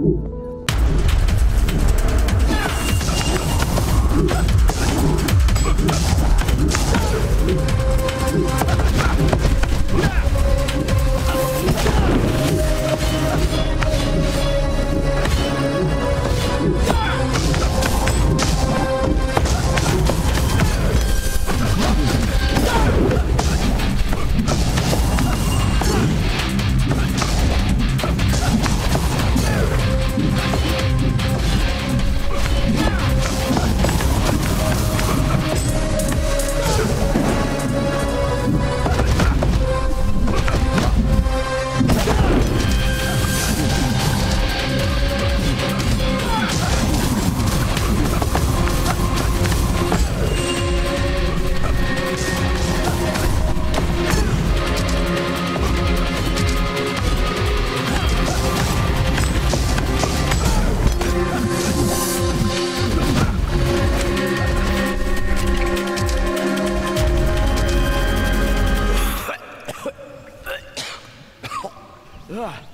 Yeah. Ugh.